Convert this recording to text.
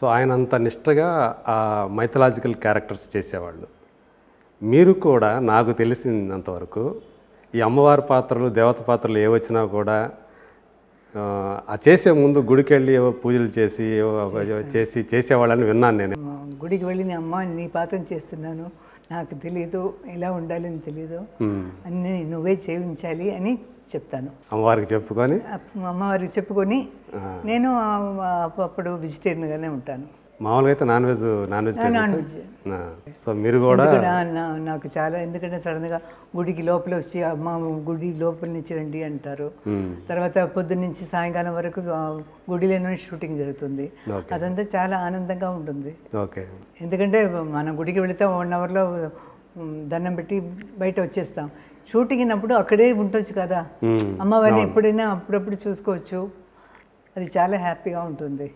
So ఆయన అంత నిష్టగా ఆ మైథలాజికల్ క్యారెక్టర్స్ చేసేవాళ్ళు. మీరు కూడా నాకు తెలిసినంతవరకు ఈ అమ్మవారి పాత్రలు దేవత పాత్రలు ఏ వచ్చినా కూడా ఆ, చేసే ముందు గుడికి వెళ్ళి ఏవో పూజలు చేసి చేసి చేసేవాళ్ళని విన్నాను నేను. గుడికి వెళ్ళి "నీ అమ్మ నీ పాత్ర చేస్తున్నాను. నాకు తెలియదు ఎలా ఉండాలని తెలియదు అన్ని నువ్వే చేయించాలి అని చెప్తాను. అమ్మవారికి చెప్పుకొని? అమ్మవారికి చెప్పుకొని నేను అప్పుడు వెజిటేరియన్గానే ఉంటాను. మామూలుగా అయితే non veg non veg so మీరు కూడా నాకు చాలా ఎందుకంటే సడన్గా గుడికి లోపల వచ్చి అమ్మ గుడి లోపల నుంచి రండి అంటారు. తర్వాత పొద్దున్న నుంచి సాయంకాలం వరకు గుడిలోనే షూటింగ్ జరుగుతుంది. అదంతా చాలా ఆనందంగా ఉంటుంది. ఓకే. ఎందుకంటే మనం గుడికి వెళితే వన్ అవర్లో దండం పెట్టి బయట వచ్చేస్తాం. షూటింగ్ అయినప్పుడు అక్కడే ఉండొచ్చు కదా. అమ్మవారిని ఎప్పుడైనా అప్పుడప్పుడు చూసుకోవచ్చు. అది చాలా హ్యాపీగా ఉంటుంది.